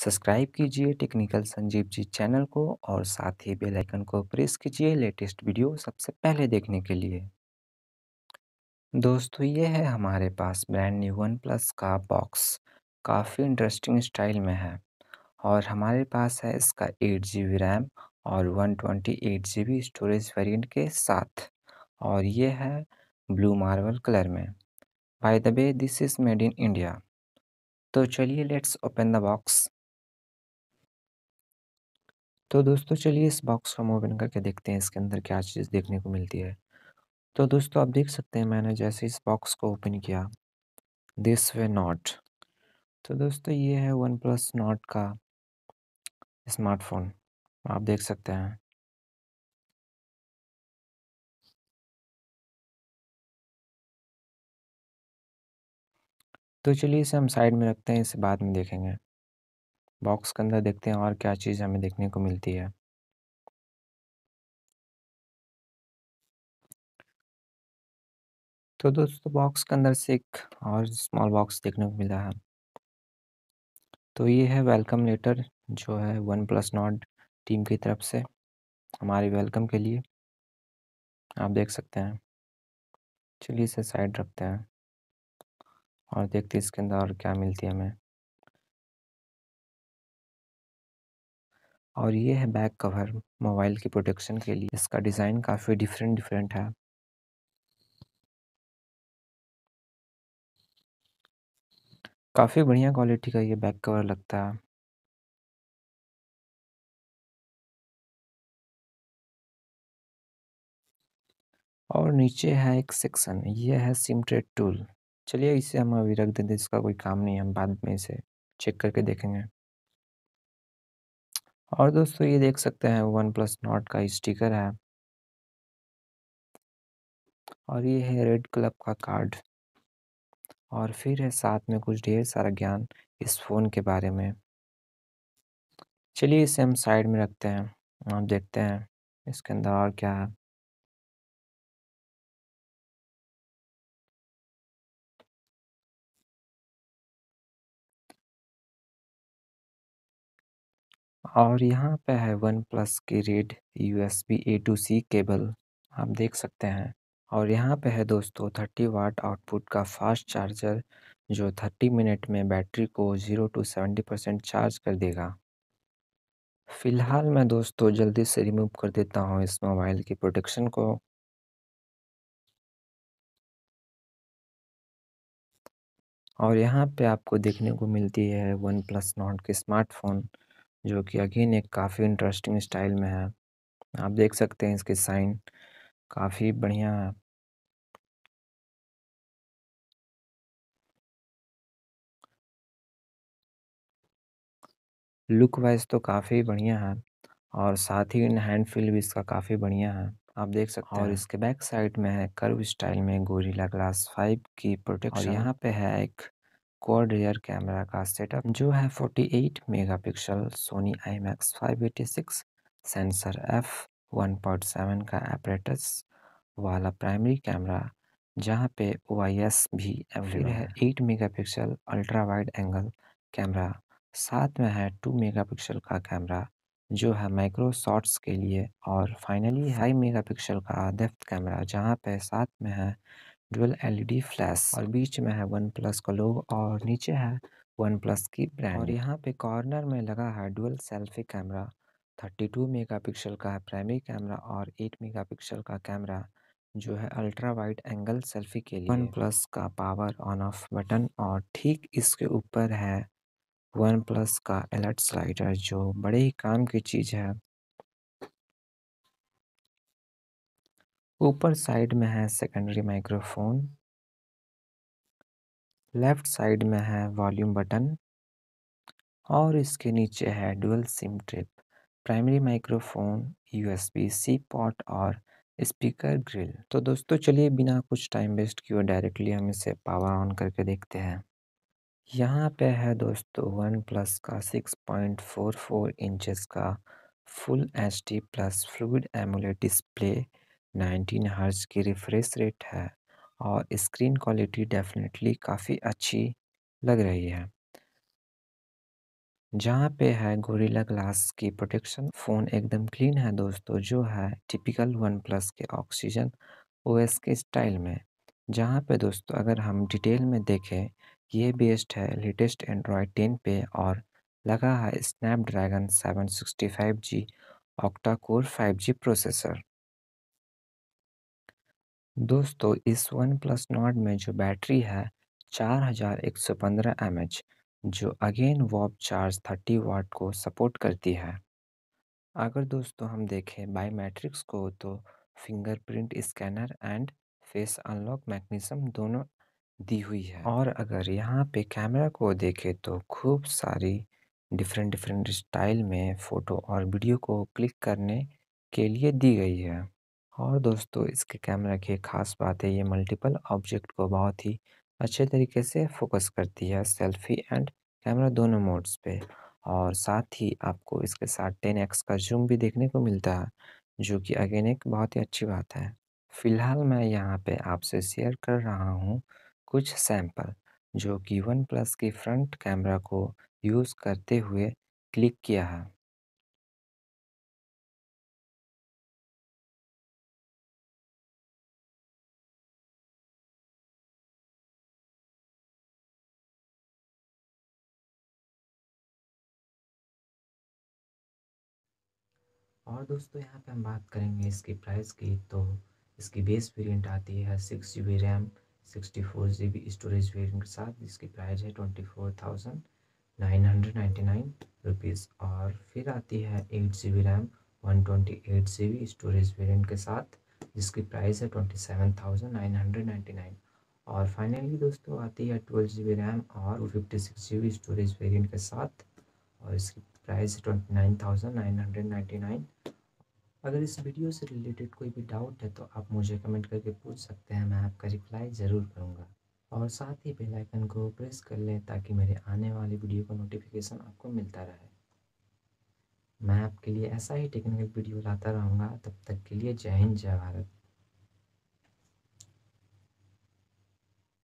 Subscribe कीजिए technical Sanjeev ji channel को और साथ ही बेल आइकन को प्रेस कीजिए लेटेस्ट वीडियो सबसे पहले देखने के लिए। दोस्तों, ये है हमारे पास ब्रांड न्यू वन प्लस का बॉक्स काफ़ी इंटरेस्टिंग स्टाइल में है और हमारे पास है इसका एट जी बी रैम और one twenty eight G B storage variant के साथ और ये है ब्लू मार्बल कलर में। By the way this is made in India तो चलिए लेट्स ओपन द बॉक्स तो दोस्तों चलिए इस बॉक्स को हम ओपन करके देखते हैं, इसके अंदर क्या चीज़ देखने को मिलती है। तो दोस्तों आप देख सकते हैं मैंने जैसे इस बॉक्स को ओपन किया दिस वे नॉट तो दोस्तों ये है वन प्लस नॉट का स्मार्टफ़ोन आप देख सकते हैं। तो चलिए इसे हम साइड में रखते हैं, इसे बाद में देखेंगे। बॉक्स के अंदर देखते हैं और क्या चीज़ हमें देखने को मिलती है। तो दोस्तों, बॉक्स के अंदर से एक और स्मॉल बॉक्स देखने को मिला है। तो ये है वेलकम लेटर, जो है वन प्लस नॉट टीम की तरफ़ से हमारी वेलकम के लिए। आप देख सकते हैं। चलिए इसे साइड रखते हैं और देखते हैं इसके अंदर और क्या मिलती है हमें। और ये है बैक कवर मोबाइल की प्रोटेक्शन के लिए। इसका डिज़ाइन काफ़ी डिफरेंट डिफरेंट है। काफ़ी बढ़िया क्वालिटी का ये बैक कवर लगता है। और नीचे है एक सेक्शन, ये है सिम ट्रेड टूल। चलिए इसे हम अभी रख देते इसका कोई काम नहीं है, हम बाद में इसे चेक करके देखेंगे। और दोस्तों ये देख सकते हैं वन प्लस नॉट का स्टिकर है। और ये है रेड क्लब का कार्ड। और फिर है साथ में कुछ ढेर सारा ज्ञान इस फ़ोन के बारे में। चलिए इसे हम साइड में रखते हैं, आप देखते हैं इसके अंदर और क्या है। और यहाँ पे है वन प्लस की red U S B A to C cable, आप देख सकते हैं। और यहाँ पे है दोस्तों, थर्टी वाट आउटपुट का फास्ट चार्जर, जो थर्टी मिनट में बैटरी को zero to seventy percent charge कर देगा। फ़िलहाल मैं दोस्तों जल्दी से रिमूव कर देता हूँ इस मोबाइल की प्रोटेक्शन को। और यहाँ पे आपको देखने को मिलती है वन प्लस नॉट की स्मार्टफ़ोन। जो कि अगेन एक काफ़ी इंटरेस्टिंग स्टाइल में है। आप देख सकते हैं इसके साइन काफ़ी बढ़िया है। लुक वाइज तो काफ़ी बढ़िया है और साथ ही इन हैंड फील भी इसका काफ़ी बढ़िया है। आप देख सकते हैं और इसके बैक साइड में है कर्व स्टाइल में गोरिल्ला ग्लास फाइव की प्रोटेक्शन और यहाँ पे है एक क्वाड रियर कैमरा का सेटअप जो है 48 megapixel Sony I max sensor F 1.7 का एपरेटस वाला प्राइमरी कैमरा जहाँ पे ओ भी अवेलेबल है। 8 megapixel ultra wide angle camera साथ में है 2 मेगापिक्सल का कैमरा जो है माइक्रो शॉट्स के लिए और फाइनली फाइव मेगापिक्सल का डेप्थ कैमरा जहाँ पे साथ में है डुअल एलईडी फ्लैश और बीच में है वन प्लस का लोगो और नीचे है वन प्लस की ब्रांड और यहाँ पे कॉर्नर में लगा है डुअल सेल्फी कैमरा 32 मेगापिक्सल का है प्राइमरी कैमरा और 8 मेगापिक्सल का कैमरा जो है अल्ट्रा वाइड एंगल सेल्फी के लिए. वन प्लस का पावर ऑन ऑफ़ बटन और ठीक इसके ऊपर है वन प्लस का अलर्ट स्लाइडर जो बड़े ही काम की चीज़ है। ऊपर साइड में है सेकेंडरी माइक्रोफोन लेफ़्ट साइड में है वॉल्यूम बटन और इसके नीचे है dual SIM tray primary microphone USB C port और स्पीकर ग्रिल तो दोस्तों, चलिए बिना कुछ टाइम वेस्ट किए डायरेक्टली हम इसे पावर ऑन करके देखते हैं। यहाँ पे है दोस्तों वन प्लस का six point four four inches का full H D plus fluid AMOLED display 19 hertz की रिफ्रेश रेट है और स्क्रीन क्वालिटी डेफिनेटली काफ़ी अच्छी लग रही है। जहाँ पे है गोरिल्ला ग्लास की प्रोटेक्शन फ़ोन एकदम क्लीन है दोस्तों, जो है टिपिकल वन प्लस के ऑक्सीजन ओएस के स्टाइल में। जहाँ पे दोस्तों अगर हम डिटेल में देखें, ये बेस्ड है लेटेस्ट एंड्रॉयड टेन पे और लगा है Snapdragon 765G octa core five G processor दोस्तों, इस वन प्लस नॉट में जो बैटरी है, चार हज़ार एक सौ पंद्रह एम एच जो अगेन वॉप चार्ज 30 वाट को सपोर्ट करती है। अगर दोस्तों हम देखें बायोमेट्रिक्स को तो fingerprint scanner and face unlock mechanism दोनों दी हुई है। और अगर यहाँ पे कैमरा को देखें तो खूब सारी डिफरेंट डिफरेंट स्टाइल में फ़ोटो और वीडियो को क्लिक करने के लिए दी गई है। और दोस्तों, इसके कैमरा की ख़ास बात है ये मल्टीपल ऑब्जेक्ट को बहुत ही अच्छे तरीके से फोकस करती है, सेल्फी एंड कैमरा दोनों मोड्स पे। और साथ ही आपको इसके साथ टेन एक्स का जूम भी देखने को मिलता है, जो कि अगेन एक बहुत ही अच्छी बात है। फ़िलहाल मैं यहाँ पे आपसे शेयर कर रहा हूँ कुछ सैंपल, जो कि वन प्लस की फ्रंट कैमरा को यूज़ करते हुए क्लिक किया है। और दोस्तों, यहाँ पे हम बात करेंगे इसकी प्राइस की। तो इसकी बेस वेरिएंट आती है six G B RAM sixty four G B storage variant के साथ, जिसकी प्राइस है twenty four thousand nine hundred ninety nine rupees और फिर आती है eight G B RAM one twenty eight G B storage variant के साथ, जिसकी प्राइस है twenty seven thousand nine hundred ninety nine और फाइनली दोस्तों, आती है ट्वेल्व जी बी रैम और fifty six G B storage variant के साथ, और इसकी price twenty nine thousand nine hundred ninety nine. अगर इस वीडियो से रिलेटेड कोई भी डाउट है तो आप मुझे कमेंट करके पूछ सकते हैं, मैं आपका रिप्लाई ज़रूर करूँगा। और साथ ही बेल आइकन को प्रेस कर लें ताकि मेरे आने वाले वीडियो का नोटिफिकेशन आपको मिलता रहे। मैं आपके लिए ऐसा ही टेक्निकल वीडियो लाता रहूँगा। तब तक के लिए जय हिंद, जय भारत।